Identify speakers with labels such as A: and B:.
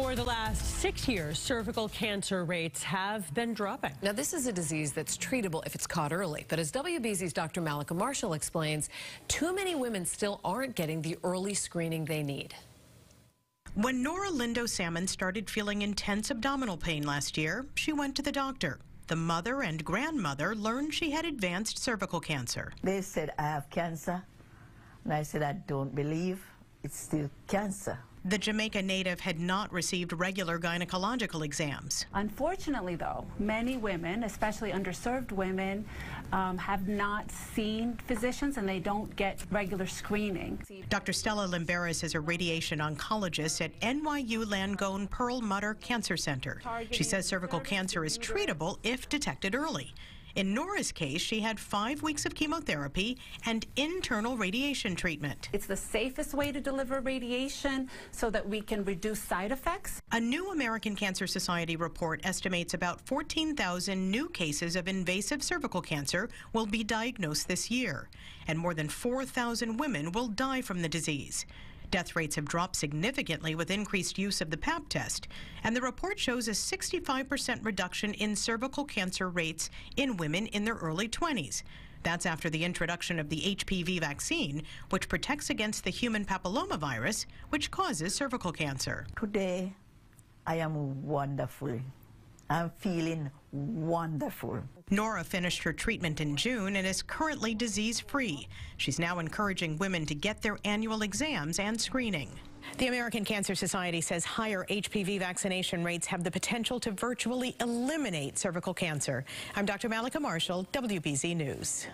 A: For the last six years, cervical cancer rates have been dropping.
B: Now, this is a disease that's treatable if it's caught early. But as WBZ's Dr. Mallika Marshall explains, too many women still aren't getting the early screening they need.
C: When Nora Lindo Salmon started feeling intense abdominal pain last year, she went to the doctor. The mother and grandmother learned she had advanced cervical cancer.
D: They said, I have cancer. And I said, I don't believe it's still cancer.
C: The Jamaica native had not received regular gynecological exams.
E: Unfortunately, though, many women, especially underserved women, um, have not seen physicians and they don't get regular screening.
C: Dr. Stella Lymberis is a radiation oncologist at NYU Langone Perlmutter Cancer Center. She says cervical cancer is treatable if detected early. In Nora's case, she had five weeks of chemotherapy and internal radiation treatment.
E: It's the safest way to deliver radiation so that we can reduce side effects.
C: A new American Cancer Society report estimates about 14,000 new cases of invasive cervical cancer will be diagnosed this year, and more than 4,000 women will die from the disease. Death rates have dropped significantly with increased use of the Pap test, and the report shows a 65% reduction in cervical cancer rates in women in their early 20s. That's after the introduction of the HPV vaccine, which protects against the human papillomavirus, which causes cervical cancer.
D: Today, I am wonderful. I'm feeling wonderful.
C: Nora finished her treatment in June and is currently disease free. She's now encouraging women to get their annual exams and screening. The American Cancer Society says higher HPV vaccination rates have the potential to virtually eliminate cervical cancer. I'm Dr. Mallika Marshall, WBZ News.